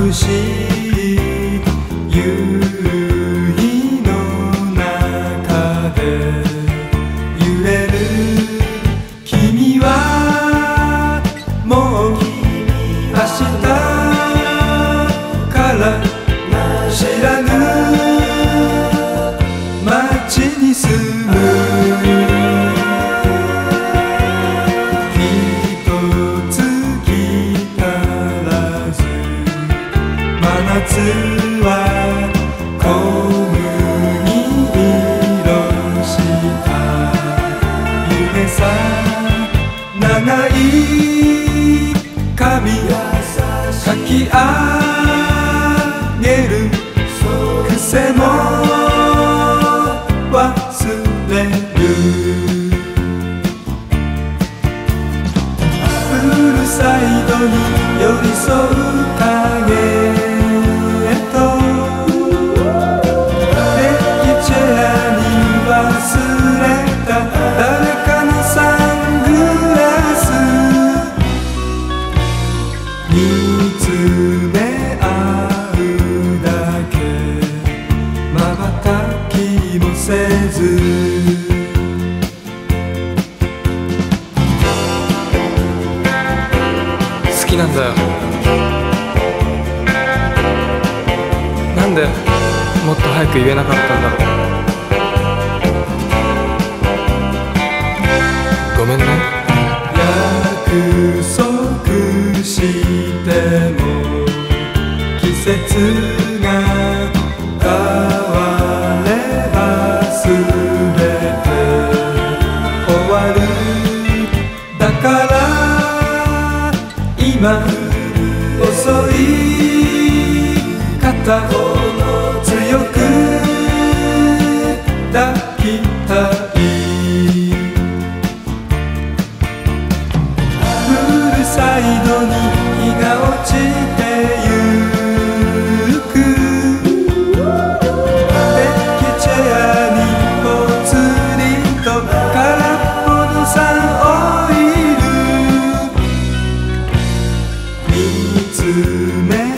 眩しい夕日の中で揺れる君はもう君明日から知らぬ街に住む長い髪かきあげる癖も忘れる。プルサイドに寄り添うきもせず。好きなんだよ。なんでもっと早く言えなかったんだろう。ごめんね。約束し今遅い肩を強く抱きたいフルサイドに日が落ちて見つめ